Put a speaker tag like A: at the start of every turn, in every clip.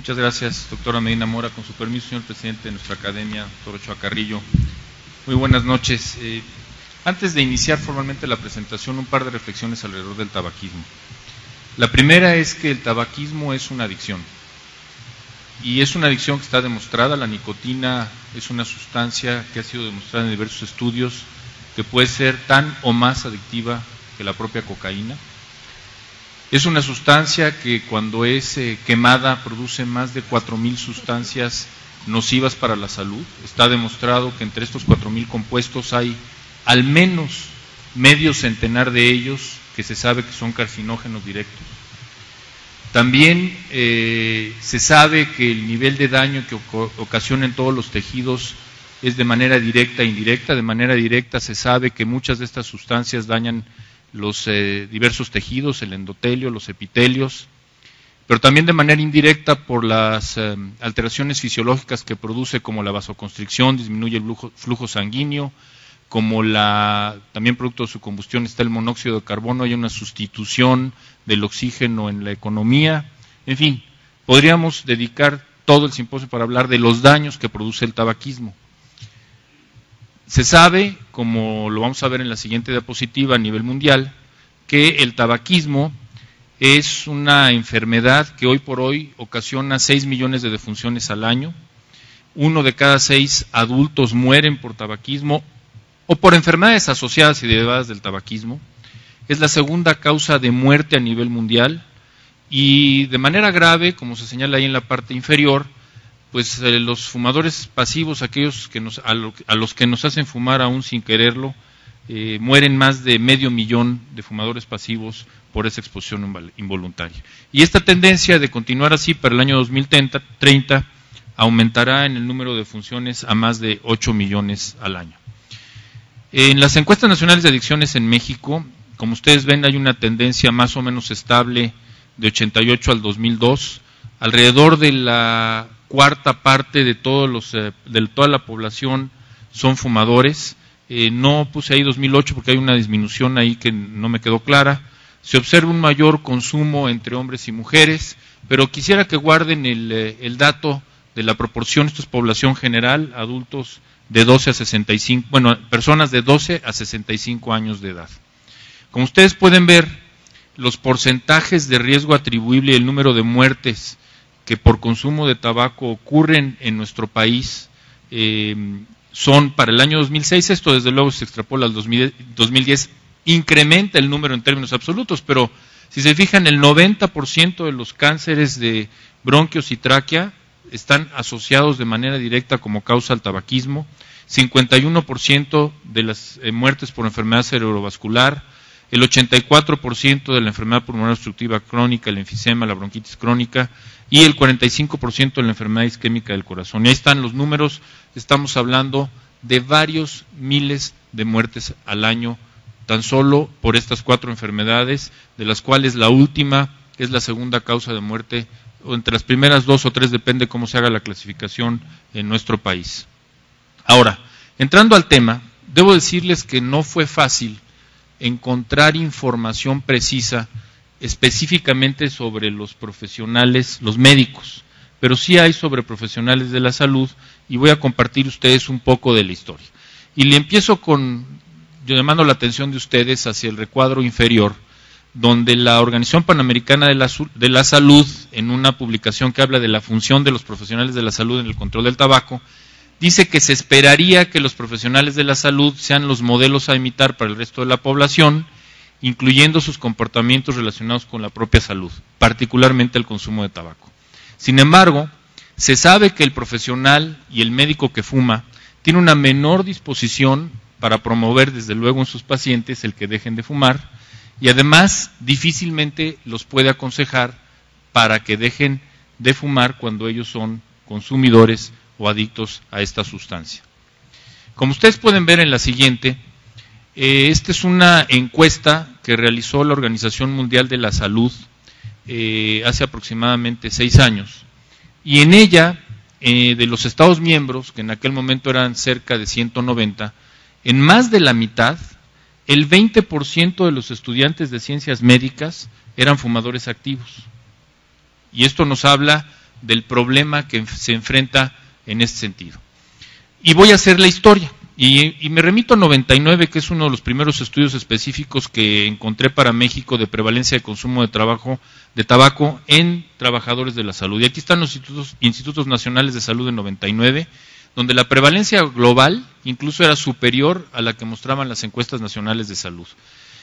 A: Muchas gracias, doctora Medina Mora. Con su permiso, señor presidente de nuestra academia, doctor Ochoa Carrillo. Muy buenas noches. Eh, antes de iniciar formalmente la presentación, un par de reflexiones alrededor del tabaquismo. La primera es que el tabaquismo es una adicción. Y es una adicción que está demostrada. La nicotina es una sustancia que ha sido demostrada en diversos estudios que puede ser tan o más adictiva que la propia cocaína. Es una sustancia que cuando es eh, quemada produce más de 4.000 sustancias nocivas para la salud. Está demostrado que entre estos 4.000 compuestos hay al menos medio centenar de ellos que se sabe que son carcinógenos directos. También eh, se sabe que el nivel de daño que ocasiona en todos los tejidos es de manera directa e indirecta. De manera directa se sabe que muchas de estas sustancias dañan los eh, diversos tejidos, el endotelio, los epitelios, pero también de manera indirecta por las eh, alteraciones fisiológicas que produce como la vasoconstricción, disminuye el flujo, sanguíneo, como la también producto de su combustión está el monóxido de carbono, hay una sustitución del oxígeno en la economía, en fin, podríamos dedicar todo el simposio para hablar de los daños que produce el tabaquismo. Se sabe, como lo vamos a ver en la siguiente diapositiva a nivel mundial, que el tabaquismo es una enfermedad que hoy por hoy ocasiona 6 millones de defunciones al año. Uno de cada seis adultos mueren por tabaquismo o por enfermedades asociadas y derivadas del tabaquismo. Es la segunda causa de muerte a nivel mundial y de manera grave, como se señala ahí en la parte inferior, pues eh, los fumadores pasivos, aquellos que nos, a, los que nos hacen fumar aún sin quererlo, eh, mueren más de medio millón de fumadores pasivos por esa exposición involuntaria. Y esta tendencia de continuar así para el año 2030 aumentará en el número de funciones a más de 8 millones al año. En las encuestas nacionales de adicciones en México, como ustedes ven, hay una tendencia más o menos estable de 88 al 2002. Alrededor de la cuarta parte de, todos los, eh, de toda la población son fumadores. Eh, no puse ahí 2008 porque hay una disminución ahí que no me quedó clara. Se observa un mayor consumo entre hombres y mujeres, pero quisiera que guarden el, eh, el dato de la proporción, esto es población general, adultos de 12 a 65, bueno, personas de 12 a 65 años de edad. Como ustedes pueden ver, los porcentajes de riesgo atribuible y el número de muertes que por consumo de tabaco ocurren en nuestro país eh, son para el año 2006, esto desde luego se extrapola al 2010, incrementa el número en términos absolutos, pero si se fijan, el 90% de los cánceres de bronquios y tráquea están asociados de manera directa como causa al tabaquismo, 51% de las eh, muertes por enfermedad cerebrovascular, el 84% de la enfermedad pulmonar obstructiva crónica, el enfisema, la bronquitis crónica y el 45% de la enfermedad isquémica del corazón. Y ahí están los números, estamos hablando de varios miles de muertes al año tan solo por estas cuatro enfermedades, de las cuales la última es la segunda causa de muerte, o entre las primeras dos o tres depende cómo se haga la clasificación en nuestro país. Ahora, entrando al tema, debo decirles que no fue fácil encontrar información precisa específicamente sobre los profesionales, los médicos, pero sí hay sobre profesionales de la salud y voy a compartir ustedes un poco de la historia. Y le empiezo con, yo llamando la atención de ustedes hacia el recuadro inferior, donde la Organización Panamericana de la, de la Salud, en una publicación que habla de la función de los profesionales de la salud en el control del tabaco, dice que se esperaría que los profesionales de la salud sean los modelos a imitar para el resto de la población, incluyendo sus comportamientos relacionados con la propia salud, particularmente el consumo de tabaco. Sin embargo, se sabe que el profesional y el médico que fuma tiene una menor disposición para promover desde luego en sus pacientes el que dejen de fumar y además difícilmente los puede aconsejar para que dejen de fumar cuando ellos son consumidores o adictos a esta sustancia. Como ustedes pueden ver en la siguiente, eh, esta es una encuesta que realizó la Organización Mundial de la Salud eh, hace aproximadamente seis años. Y en ella, eh, de los Estados miembros, que en aquel momento eran cerca de 190, en más de la mitad, el 20% de los estudiantes de ciencias médicas eran fumadores activos. Y esto nos habla del problema que se enfrenta en este sentido. Y voy a hacer la historia. Y, me remito a 99, que es uno de los primeros estudios específicos que encontré para México de prevalencia de consumo de, trabajo, de tabaco en trabajadores de la salud. Y aquí están los institutos, institutos nacionales de salud en 99, donde la prevalencia global incluso era superior a la que mostraban las encuestas nacionales de salud.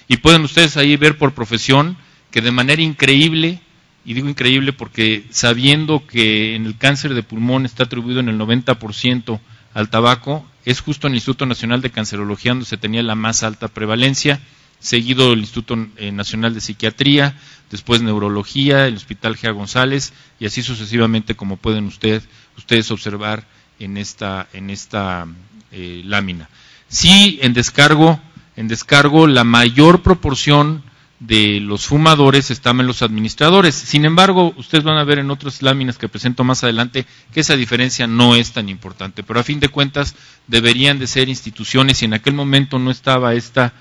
A: Y pueden ustedes ahí ver por profesión que de manera increíble, y digo increíble porque sabiendo que en el cáncer de pulmón está atribuido en el 90% al tabaco, es justo en el Instituto Nacional de Cancerología donde se tenía la más alta prevalencia, seguido el Instituto eh, Nacional de Psiquiatría, después Neurología, el Hospital Gea González, y así sucesivamente como pueden usted, ustedes observar en esta, en esta eh, lámina. Sí, en descargo, en descargo la mayor proporción de los fumadores estaban los administradores. Sin embargo, ustedes van a ver en otras láminas que presento más adelante que esa diferencia no es tan importante, pero a fin de cuentas deberían de ser instituciones y en aquel momento no estaba esta,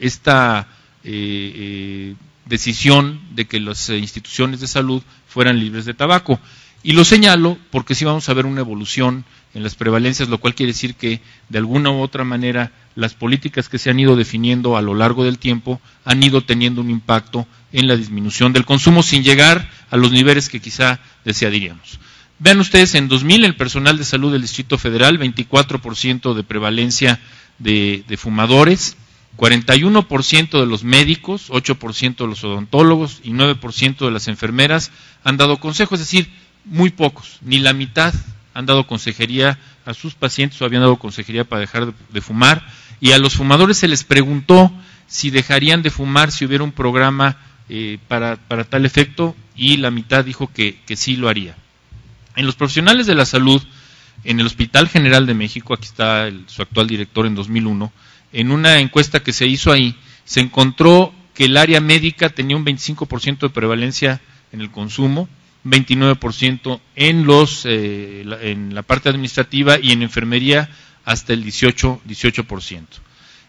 A: esta eh, eh, decisión de que las instituciones de salud fueran libres de tabaco. Y lo señalo porque sí vamos a ver una evolución en las prevalencias, lo cual quiere decir que de alguna u otra manera las políticas que se han ido definiendo a lo largo del tiempo han ido teniendo un impacto en la disminución del consumo sin llegar a los niveles que quizá desearíamos. Vean ustedes, en 2000 el personal de salud del Distrito Federal, 24% de prevalencia de, de fumadores, 41% de los médicos, 8% de los odontólogos y 9% de las enfermeras han dado consejo, es decir, muy pocos, ni la mitad han dado consejería a sus pacientes o habían dado consejería para dejar de, fumar. Y a los fumadores se les preguntó si dejarían de fumar si hubiera un programa eh, para, tal efecto y la mitad dijo que, sí lo haría. En los profesionales de la salud, en el Hospital General de México, aquí está su actual director en 2001, en una encuesta que se hizo ahí, se encontró que el área médica tenía un 25% de prevalencia en el consumo, 29% en, los, eh, en la parte administrativa y en enfermería hasta el 18%. 18%.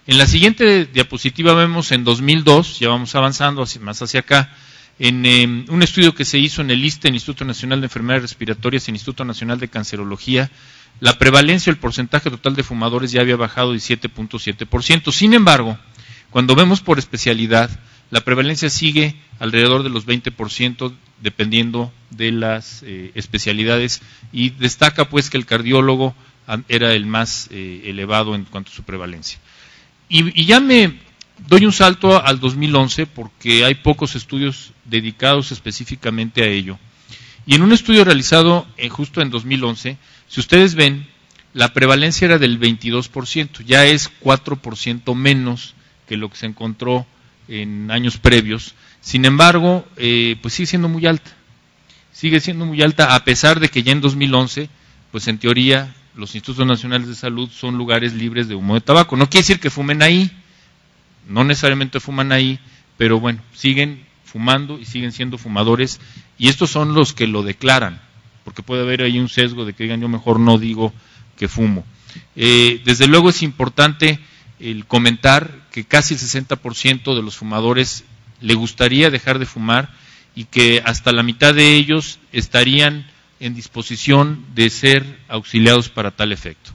A: En la siguiente diapositiva vemos en 2002, ya vamos avanzando más hacia acá, en em, un estudio que se hizo en el ISTE, el Instituto Nacional de Enfermedades Respiratorias el Instituto Nacional de Cancerología, la prevalencia, el porcentaje total de fumadores ya había bajado de 7.7%. Sin embargo, cuando vemos por especialidad, la prevalencia sigue alrededor de los 20% dependiendo de las eh, especialidades y destaca pues que el cardiólogo era el más eh, elevado en cuanto a su prevalencia. Y, ya me doy un salto al 2011 porque hay pocos estudios dedicados específicamente a ello. Y en un estudio realizado eh, justo en 2011, si ustedes ven, la prevalencia era del 22%, ya es 4% menos que lo que se encontró en años previos. Sin embargo, eh, pues sigue siendo muy alta. Sigue siendo muy alta a pesar de que ya en 2011, pues en teoría los institutos nacionales de salud son lugares libres de humo de tabaco. No quiere decir que fumen ahí, no necesariamente fuman ahí, pero bueno, siguen fumando y siguen siendo fumadores y estos son los que lo declaran, porque puede haber ahí un sesgo de que digan yo mejor no digo que fumo. Eh, desde luego es importante el comentar que casi el 60% de los fumadores le gustaría dejar de fumar y que hasta la mitad de ellos estarían en disposición de ser auxiliados para tal efecto.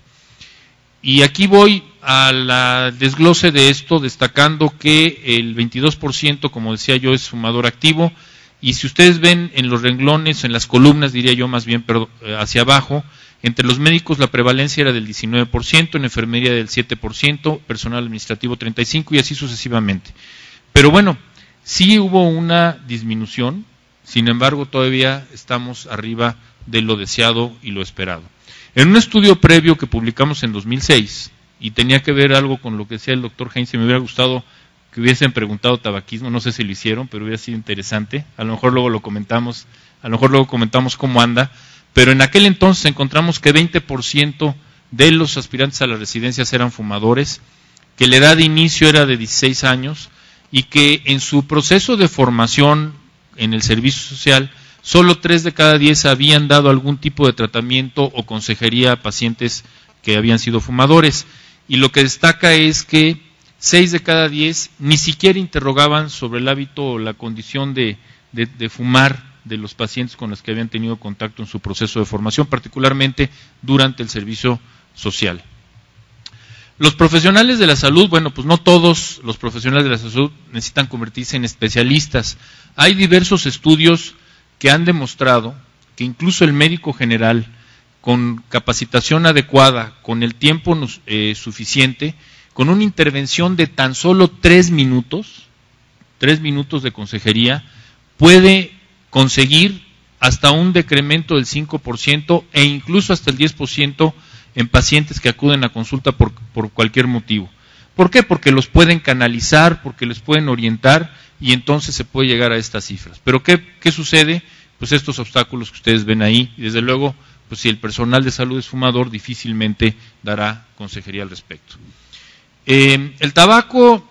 A: Y aquí voy al desglose de esto, destacando que el 22%, como decía yo, es fumador activo, y si ustedes ven en los renglones, en las columnas, diría yo más bien eh, hacia abajo, entre los médicos la prevalencia era del 19%, en enfermería del 7%, personal administrativo 35% y así sucesivamente. Pero bueno, sí hubo una disminución, sin embargo todavía estamos arriba de lo deseado y lo esperado. En un estudio previo que publicamos en 2006, y tenía que ver algo con lo que decía el doctor Heinz, me hubiera gustado que hubiesen preguntado tabaquismo, no sé si lo hicieron, pero hubiera sido interesante, a lo mejor luego lo comentamos, a lo mejor luego comentamos cómo anda, pero en aquel entonces encontramos que 20% de los aspirantes a las residencias eran fumadores, que la edad de inicio era de 16 años y que en su proceso de formación en el servicio social, solo 3 de cada 10 habían dado algún tipo de tratamiento o consejería a pacientes que habían sido fumadores. Y lo que destaca es que 6 de cada 10 ni siquiera interrogaban sobre el hábito o la condición de, de fumar de los pacientes con los que habían tenido contacto en su proceso de formación, particularmente durante el servicio social. Los profesionales de la salud, bueno, pues no todos los profesionales de la salud necesitan convertirse en especialistas. Hay diversos estudios que han demostrado que incluso el médico general, con capacitación adecuada, con el tiempo eh, suficiente, con una intervención de tan solo tres minutos, tres minutos de consejería, puede conseguir hasta un decremento del 5% e incluso hasta el 10% en pacientes que acuden a consulta por, cualquier motivo. ¿Por qué? Porque los pueden canalizar, porque les pueden orientar y entonces se puede llegar a estas cifras. Pero ¿qué, sucede? Pues estos obstáculos que ustedes ven ahí y desde luego, pues si el personal de salud es fumador, difícilmente dará consejería al respecto. Eh, el tabaco,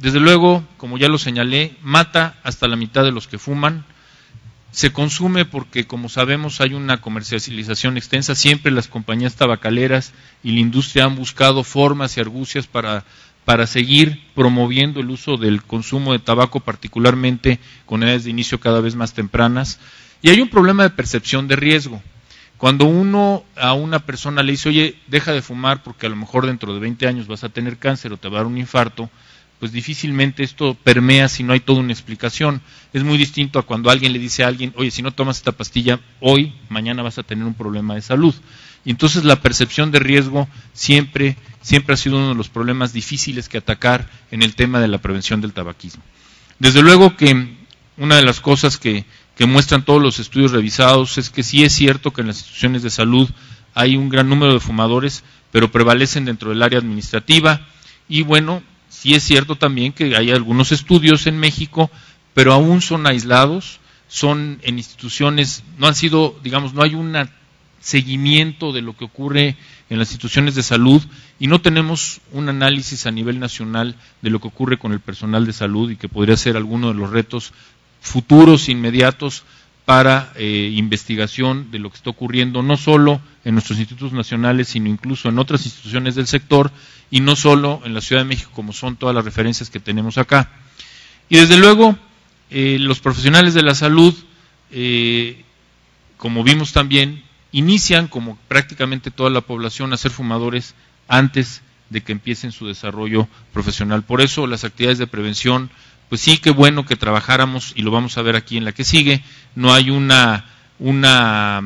A: desde luego, como ya lo señalé, mata hasta la mitad de los que fuman se consume porque, como sabemos, hay una comercialización extensa. Siempre las compañías tabacaleras y la industria han buscado formas y argucias para, para seguir promoviendo el uso del consumo de tabaco, particularmente con edades de inicio cada vez más tempranas. Y hay un problema de percepción de riesgo. Cuando uno a una persona le dice, oye, deja de fumar porque a lo mejor dentro de 20 años vas a tener cáncer o te va a dar un infarto, pues difícilmente esto permea si no hay toda una explicación. Es muy distinto a cuando alguien le dice a alguien, oye, si no tomas esta pastilla hoy, mañana vas a tener un problema de salud. Y entonces la percepción de riesgo siempre, siempre ha sido uno de los problemas difíciles que atacar en el tema de la prevención del tabaquismo. Desde luego que una de las cosas que, que muestran todos los estudios revisados es que sí es cierto que en las instituciones de salud hay un gran número de fumadores, pero prevalecen dentro del área administrativa y bueno, Sí es cierto también que hay algunos estudios en México, pero aún son aislados, son en instituciones, no han sido, digamos, no hay un seguimiento de lo que ocurre en las instituciones de salud y no tenemos un análisis a nivel nacional de lo que ocurre con el personal de salud y que podría ser alguno de los retos futuros, inmediatos, para eh, investigación de lo que está ocurriendo no solo en nuestros institutos nacionales, sino incluso en otras instituciones del sector y no solo en la Ciudad de México, como son todas las referencias que tenemos acá. Y desde luego, eh, los profesionales de la salud, eh, como vimos también, inician, como prácticamente toda la población, a ser fumadores antes de que empiecen su desarrollo profesional. Por eso las actividades de prevención pues sí, qué bueno que trabajáramos, y lo vamos a ver aquí en la que sigue, no hay una, una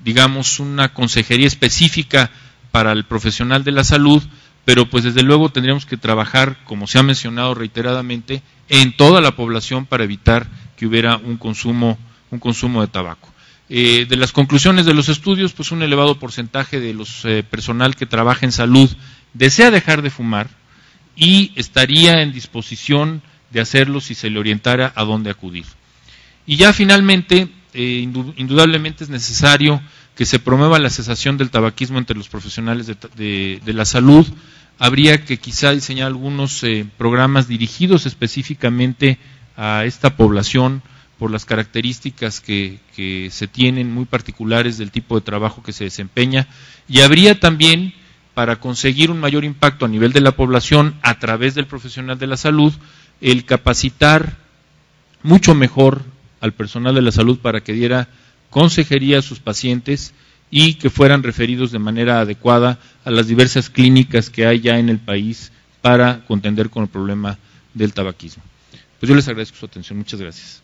A: digamos, una consejería específica para el profesional de la salud, pero pues desde luego tendríamos que trabajar, como se ha mencionado reiteradamente, en toda la población para evitar que hubiera un consumo, un consumo de tabaco. Eh, de las conclusiones de los estudios, pues un elevado porcentaje de los eh, personal que trabaja en salud desea dejar de fumar y estaría en disposición de hacerlo si se le orientara a dónde acudir. Y ya finalmente, eh, indudablemente es necesario que se promueva la cesación del tabaquismo entre los profesionales de, la salud. Habría que quizá diseñar algunos eh, programas dirigidos específicamente a esta población por las características que, que, se tienen muy particulares del tipo de trabajo que se desempeña. Y habría también, para conseguir un mayor impacto a nivel de la población a través del profesional de la salud, el capacitar mucho mejor al personal de la salud para que diera consejería a sus pacientes y que fueran referidos de manera adecuada a las diversas clínicas que hay ya en el país para contender con el problema del tabaquismo. Pues yo les agradezco su atención. Muchas gracias.